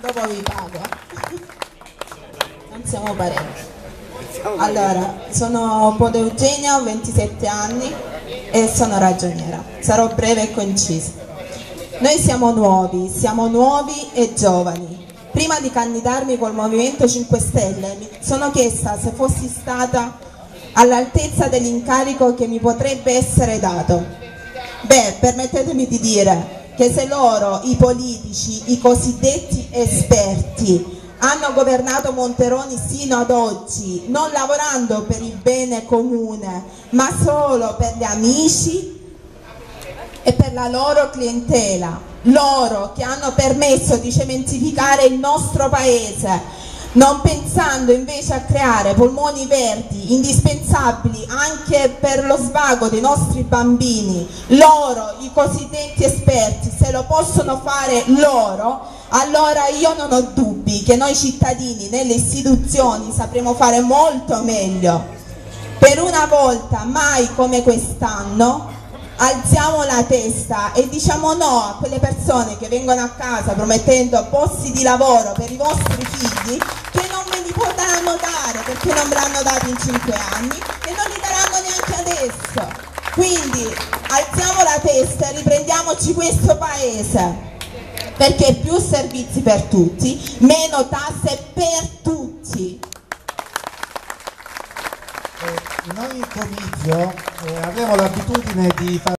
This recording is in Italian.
dopo vi pago. Non siamo parenti. Allora, sono Podo Eugenia, ho 27 anni e sono ragioniera. Sarò breve e concisa. Noi siamo nuovi, siamo nuovi e giovani. Prima di candidarmi col Movimento 5 Stelle mi sono chiesta se fossi stata all'altezza dell'incarico che mi potrebbe essere dato. Beh, permettetemi di dire che se loro, i politici, i cosiddetti esperti, hanno governato Monteroni sino ad oggi, non lavorando per il bene comune, ma solo per gli amici e per la loro clientela, loro che hanno permesso di cementificare il nostro paese, non pensando invece a creare polmoni verdi indispensabili anche per lo svago dei nostri bambini, loro, i cosiddetti esperti, se lo possono fare loro, allora io non ho dubbi che noi cittadini nelle istituzioni sapremo fare molto meglio. Per una volta, mai come quest'anno, alziamo la testa e diciamo no a quelle persone che vengono a casa promettendo posti di lavoro per i vostri figli che non ve li potranno dare perché non ve l'hanno dato in cinque anni e non li daranno neanche adesso. Quindi alziamo la testa e riprendiamoci questo paese perché più servizi per tutti, meno tasse per tutti. Eh, in ogni comizio eh, abbiamo l'abitudine di fare